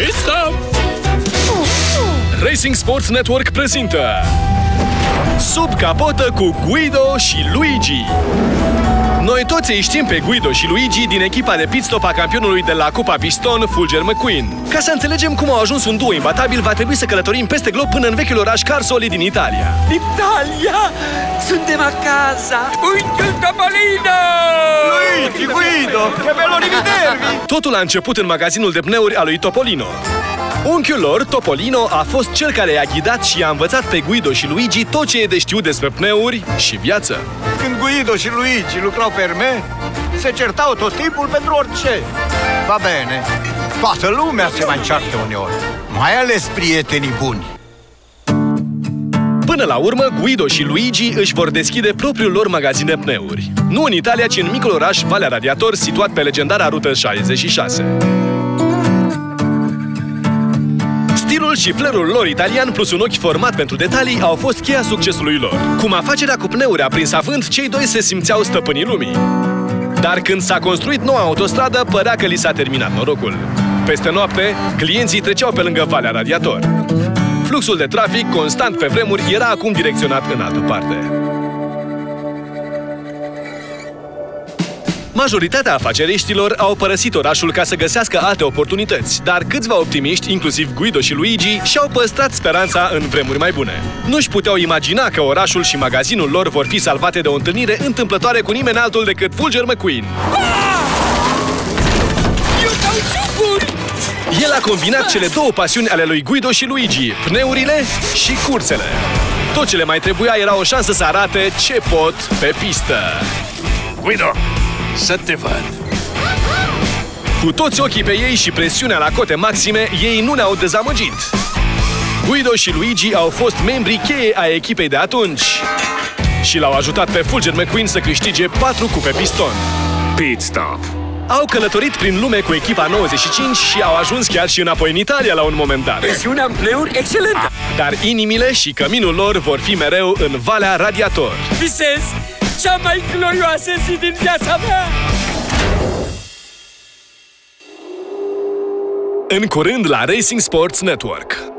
Pit stop! Racing Sports Network prezintă Sub capotă cu Guido și Luigi noi toți îi știm pe Guido și Luigi din echipa de pit stop a campionului de la Cupa Piston, Fulger McQueen. Ca să înțelegem cum au ajuns un duo imbatabil, va trebui să călătorim peste glob până în vechiul oraș Carsoli din Italia. Italia! Suntem acasă! Uite il topolino! Luigi, Guido, che bello rivedervi! Totul a început în magazinul de pneuri al lui Topolino. Unchiul lor, Topolino, a fost cel care i-a ghidat și i-a învățat pe Guido și Luigi tot ce e de știut despre pneuri și viață. Când Guido și Luigi lucrau pe me, se certau tot timpul pentru orice. Va bene, toată lumea se mai ceartă uneori, mai ales prietenii buni. Până la urmă, Guido și Luigi își vor deschide propriul lor magazin de pneuri. Nu în Italia, ci în micul oraș Valea Radiator, situat pe legendara rută 66. Stilul și flerul lor italian plus un ochi format pentru detalii au fost cheia succesului lor. Cum afacerea cu pneuri a prins avânt, cei doi se simțeau stăpânii lumii. Dar când s-a construit noua autostradă, părea că li s-a terminat norocul. Peste noapte, clienții treceau pe lângă Valea Radiator. Fluxul de trafic, constant pe vremuri, era acum direcționat în altă parte. Majoritatea afaceriștilor au părăsit orașul ca să găsească alte oportunități, dar câțiva optimiști, inclusiv Guido și Luigi, și-au păstrat speranța în vremuri mai bune. Nu-și puteau imagina că orașul și magazinul lor vor fi salvate de o întâlnire întâmplătoare cu nimeni altul decât Fulger McQueen. El a combinat cele două pasiuni ale lui Guido și Luigi, pneurile și cursele. Tot ce le mai trebuia era o șansă să arate ce pot pe pistă. Guido, să te văd! Cu toți ochii pe ei și presiunea la cote maxime, ei nu ne-au dezamăgit. Guido și Luigi au fost membri cheie a echipei de atunci și l-au ajutat pe Fulger McQueen să câștige 4 cupe piston. Pit stop! Au călătorit prin lume cu echipa 95 și au ajuns chiar și înapoi în Italia la un moment dat. Presiunea în pleuri excelentă! Dar inimile și căminul lor vor fi mereu în Valea Radiator. Visez cea mai glorioasă zi din viața mea! În curând la Racing Sports Network.